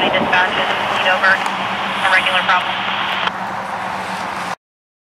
County dispatches, lead over, a regular problem.